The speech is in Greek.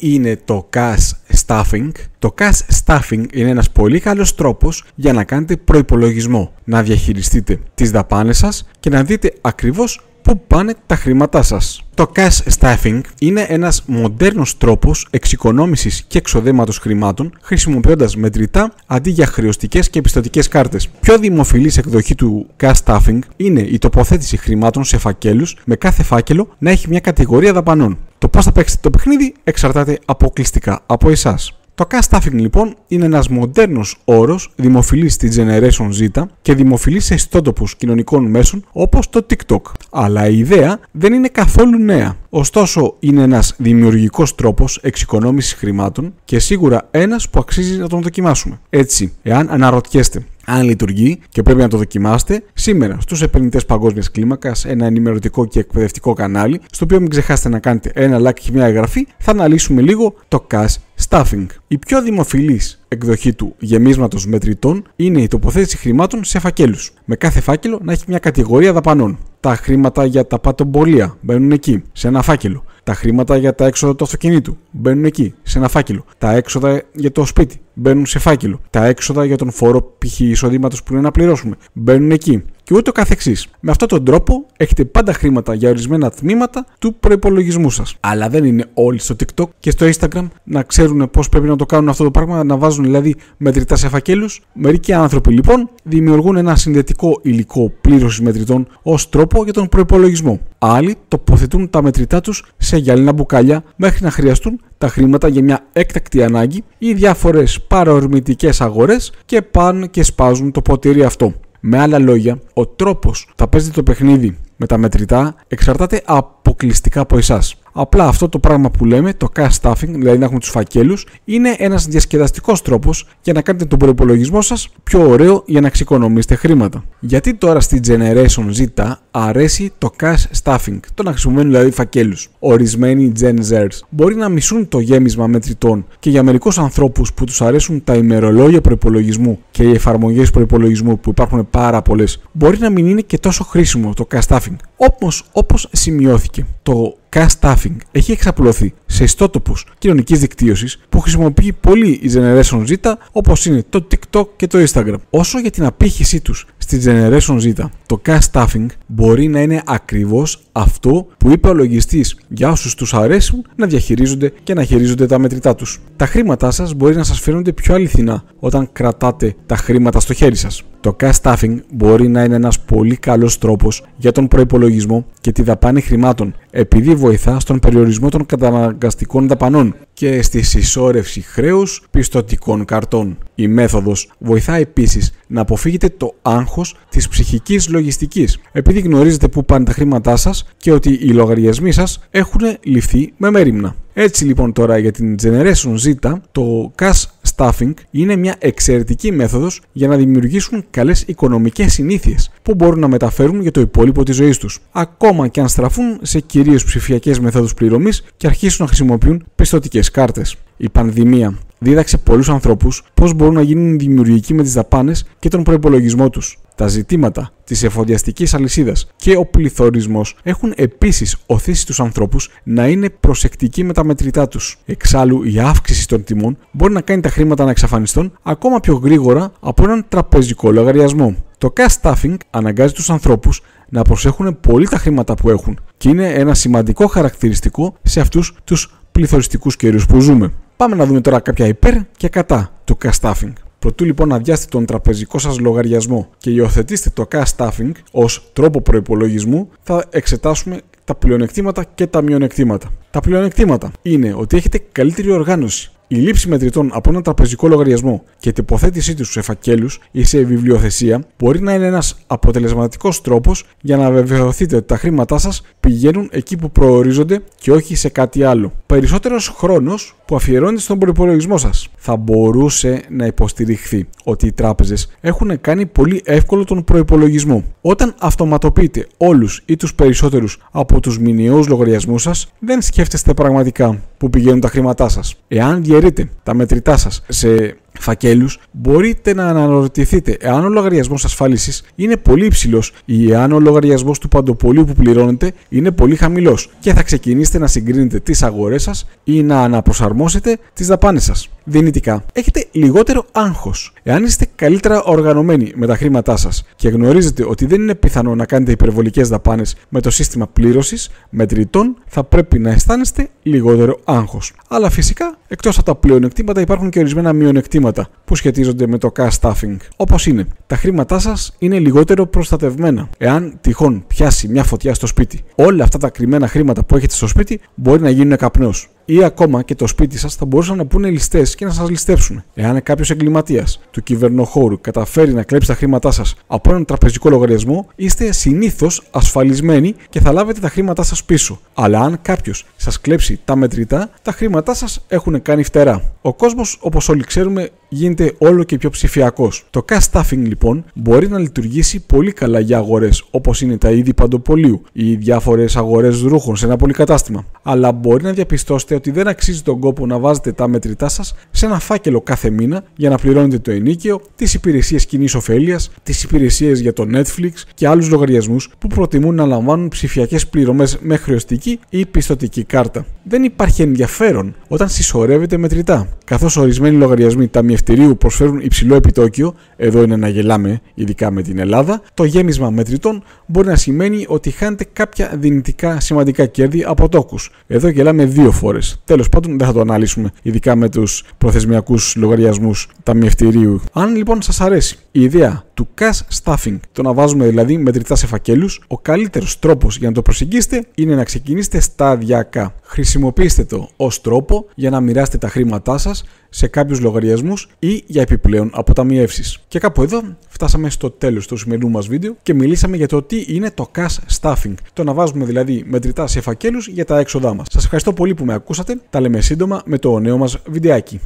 Τι είναι το cash stuffing? Το cash stuffing είναι ένας πολύ καλός τρόπος για να κάνετε προϋπολογισμό, να διαχειριστείτε τις δαπάνες σας και να δείτε ακριβώς πού πάνε τα χρήματά σας. Το cash stuffing είναι ένας μοντέρνος τρόπος εξοικονόμησης και εξοδέματος χρημάτων χρησιμοποιώντας μετρητά αντί για χρεωστικές και επιστοτικές κάρτες. Πιο δημοφιλής εκδοχή του cash stuffing είναι η τοποθέτηση χρημάτων σε φακέλους με κάθε φάκελο να έχει μια κατηγορία δαπανών. Το πώς θα παίξετε το παιχνίδι εξαρτάται αποκλειστικά από εσάς. Το cash stuffing λοιπόν είναι ένας μοντέρνος όρος δημοφιλής στη Generation Z και δημοφιλής σε ιστότοπους κοινωνικών μέσων όπως το TikTok. Αλλά η ιδέα δεν είναι καθόλου νέα. Ωστόσο είναι ένας δημιουργικός τρόπος εξοικονόμησης χρημάτων και σίγουρα ένας που αξίζει να τον δοκιμάσουμε. Έτσι, εάν αναρωτιέστε αν λειτουργεί και πρέπει να το δοκιμάσετε, σήμερα στους επενδυτές παγκόσμιας κλίμακας, ένα ενημερωτικό και εκπαιδευτικό κανάλι, στο οποίο μην ξεχάσετε να κάνετε ένα like και μια εγγραφή, θα αναλύσουμε λίγο το cash stuffing. Η πιο δημοφιλής εκδοχή του γεμίσματος μετρητών είναι η τοποθέτηση χρημάτων σε φακέλους. Με κάθε φάκελο να έχει μια κατηγορία δαπανών. Τα χρήματα για τα πατομπολία μπαίνουν εκεί, σε ένα φάκελο. Τα χρήματα για τα έξοδα του αυτοκινήτου μπαίνουν εκεί, σε ένα φάκελο. Τα έξοδα για το σπίτι μπαίνουν σε φάκελο. Τα έξοδα για τον φόρο π.χ. εισοδήματος που είναι να πληρώσουμε μπαίνουν εκεί και ούτω καθεξής. Με αυτόν τον τρόπο έχετε πάντα χρήματα για ορισμένα τμήματα του προπολογισμού σας. Αλλά δεν είναι όλοι στο TikTok και στο Instagram να ξέρουν πώς πρέπει να το κάνουν αυτό το πράγμα, να βάζουν δηλαδή μετρητά σε φακέλους. Μερικοί άνθρωποι λοιπόν δημιουργούν ένα συνδετικό υλικό πλήρωσης μετρητών ως τρόπο για τον προπολογισμό. Άλλοι τοποθετούν τα μετρητά τους σε γυαλίνα μπουκάλια μέχρι να χρειαστούν τα χρήματα για μια έκτακτη ανάγκη ή διάφορες παραορμητικέ αγορές και πάνε και σπάζουν το ποτήρι αυτό. Με άλλα λόγια, ο τρόπος που θα παίζετε το παιχνίδι με τα μετρητά εξαρτάται αποκλειστικά από εσάς. Απλά αυτό το πράγμα που λέμε, το cash stuffing, δηλαδή να έχουμε τους φακέλους, είναι ένας διασκεδαστικός τρόπος για να κάνετε τον προπολογισμό σας πιο ωραίο για να εξοικονομήσετε χρήματα. Γιατί τώρα στη Generation Z αρέσει το cash stuffing, το να χρησιμοποιούν δηλαδή φακέλους. Ορισμένοι Gen Zers μπορεί να μισούν το γέμισμα μετρητών και για μερικούς ανθρώπους που τους αρέσουν τα ημερολόγια προπολογισμού και οι εφαρμογές προπολογισμού που υπάρχουν πάρα πολλές, μπορεί να μην είναι και τόσο χρήσιμο το cash stuffing. Όμω, όπως σημειώθηκε, το cash stuffing έχει εξαπλωθεί σε ιστότοπους κοινωνικής δικτύωσης που χρησιμοποιεί πολύ η Generation Z όπως είναι το TikTok και το Instagram. Όσο για την απήχησή τους στη Generation Z, το cash stuffing μπορεί να είναι ακριβώς αυτό που είπε ο λογιστής για όσους τους αρέσουν να διαχειρίζονται και να χειρίζονται τα μετρητά τους. Τα χρήματά σας μπορεί να σας φαίνονται πιο αληθινά όταν κρατάτε τα χρήματα στο χέρι σας. Το cash stuffing μπορεί να είναι ένας πολύ καλός τρόπος για τον προϋπολογισμό και τη δαπάνη χρημάτων επειδή βοηθά στον περιορισμό των καταναγκαστικών δαπανών και στη συσσόρευση χρέους πιστοτικών καρτών. Η μέθοδος βοηθά επίσης να αποφύγετε το άγχος της ψυχικής λογιστικής επειδή γνωρίζετε πού πάνε τα χρήματά σας και ότι οι λογαριασμοί σας έχουν ληφθεί με μέρημνα. Έτσι λοιπόν τώρα για την Generation Z το cash stuffing είναι μια εξαιρετική μέθοδος για να δημιουργήσουν καλές οικονομικές συνήθειες που μπορούν να μεταφέρουν για το υπόλοιπο της ζωής τους. Ακόμα και αν στραφούν σε κυρίως ψηφιακές μεθόδους πληρωμής και αρχίσουν να χρησιμοποιούν πιστοτικές κάρτες. Η πανδημία δίδαξε πολλούς ανθρώπους πώς μπορούν να γίνουν δημιουργικοί με τις δαπάνες και τον προπολογισμό τους. Τα ζητήματα της εφοδιαστικής αλυσίδας και ο πληθωρισμός έχουν επίσης οθήσει τους ανθρώπους να είναι προσεκτικοί με τα μετρητά τους. Εξάλλου η αύξηση των τιμών μπορεί να κάνει τα χρήματα να εξαφανιστούν ακόμα πιο γρήγορα από έναν τραπεζικό λογαριασμό. Το cash stuffing αναγκάζει τους ανθρώπους να προσέχουν πολύ τα χρήματα που έχουν και είναι ένα σημαντικό χαρακτηριστικό σε αυτούς τους πληθωριστικούς καιρούς που ζούμε. Πάμε να δούμε τώρα κάποια υπέρ και κατά του cash stuffing. Προτού λοιπόν αδειάσετε τον τραπεζικό σας λογαριασμό και υιοθετήσετε το cash stuffing ως τρόπο προϋπολογισμού, θα εξετάσουμε τα πλεονεκτήματα και τα μειονεκτήματα. Τα πλεονεκτήματα είναι ότι έχετε καλύτερη οργάνωση, η λήψη μετρητών από ένα τραπεζικό λογαριασμό και η τοποθέτησή τους σε φακέλους ή σε βιβλιοθεσία μπορεί να είναι ένας αποτελεσματικός τρόπος για να βεβαιωθείτε ότι τα χρήματά σας πηγαίνουν εκεί που προορίζονται και όχι σε κάτι άλλο. Περισσότερος χρόνος που αφιερώνεται στον προπολογισμό σας. Θα μπορούσε να υποστηριχθεί ότι οι τράπεζες έχουν κάνει πολύ εύκολο τον προπολογισμό. Όταν αυτοματοποιείτε όλους ή τους περισσότερους από τους μηνιαίους λογαριασμούς σας, δεν σκέφτεστε πραγματικά που πηγαίνουν τα χρήματά σας. Εάν διαιρείτε τα μετρητά σας σε φακέλους, μπορείτε να αναρωτηθείτε εάν ο λογαριασμός ασφάλισης είναι πολύ υψηλός ή εάν ο λογαριασμός του παντοπολίου που πληρώνετε είναι πολύ χαμηλός και θα ξεκινήσετε να συγκρίνετε τις αγορές σας ή να αναπροσαρμόσετε τις δαπάνες σας δυνητικά, έχετε λιγότερο άγχος. Εάν είστε καλύτερα οργανωμένοι με τα χρήματά σας και γνωρίζετε ότι δεν είναι πιθανό να κάνετε υπερβολικές δαπάνες με το σύστημα πλήρωσης μετρητών, θα πρέπει να αισθάνεστε λιγότερο άγχος. Αλλά φυσικά, εκτός από τα πλεονεκτήματα, υπάρχουν και ορισμένα μειονεκτήματα που σχετίζονται με το cash stuffing. Όπως είναι, τα χρήματά σας είναι λιγότερο προστατευμένα. Εάν τυχόν πιάσει μια φωτιά στο σπίτι, όλα αυτά τα κρυμμένα χρήματα που έχετε στο σπίτι μπορεί να γίνουν καπνός ή ακόμα και το σπίτι σας θα μπορούσαν να πούνε ληστές και να σας ληστέψουν. Εάν κάποιος εγκληματίας του κυβερνοχώρου καταφέρει να κλέψει τα χρήματά σας από έναν τραπεζικό λογαριασμό, είστε συνήθως ασφαλισμένοι και θα λάβετε τα χρήματά σας πίσω. Αλλά αν κάποιος σας κλέψει τα μετρητά, τα χρήματά σας έχουν κάνει φτερά. Ο κόσμος, όπως όλοι ξέρουμε, γίνεται όλο και πιο ψηφιακός. Το cash stuffing λοιπόν μπορεί να λειτουργήσει πολύ καλά για αγορές όπως είναι τα είδη παντοπολίου ή διάφορες αγορές ρούχων σε ένα πολυκατάστημα. Αλλά μπορεί να διαπιστώσετε ότι δεν αξίζει τον κόπο να βάζετε τα μετρητά σας σε ένα φάκελο κάθε μήνα για να πληρώνετε το ενίκαιο, τις υπηρεσίες κοινή ωφέλειας, τις υπηρεσίες για το Netflix και άλλους λογαριασμούς που προτιμούν να λαμβάνουν ψηφιακές πληρωμές με χρεωστική ή πιστοτική κάρτα. Δεν υπάρχει ενδιαφέρον όταν συσσωρεύετε μετρητά, καθώς ορισμένοι λογαριασμοί ταμιευτηρίου προσφέρουν υψηλό επιτόκιο, εδώ είναι να γελάμε, ειδικά με την Ελλάδα, το γέμισμα μετρητών μπορεί να σημαίνει ότι χάνετε κάποια δυνητικά σημαντικά κέρδη από τόκους. Εδώ γελάμε δύο φορές. Τέλος πάντων, δεν θα το αναλύσουμε, ειδικά με τους προθεσμιακούς λογαριασμούς ταμιευτηρίου. Αν λοιπόν σας αρέσει η ιδέα του cash stuffing, το να βάζουμε δηλαδή μετρητά σε φακέλους, ο καλύτερος τρόπος για να το προσεγγίσετε είναι να ξεκινήσετε σταδιακά. Χρησιμοποιήστε το ως τρόπο για να μοιράσετε τα χρήματά σας σε κάποιους λογαριασμούς ή για επιπλέον αποταμιεύσεις. Και κάπου εδώ φτάσαμε στο τέλος του σημερινού μας βίντεο και μιλήσαμε για το τι είναι το cash stuffing. Το να βάζουμε δηλαδή μετρητά σε φακέλους για τα έξοδά μας. Σας ευχαριστώ πολύ που με ακούσατε. Τα λέμε σύντομα με το νέο μας βιντεάκι.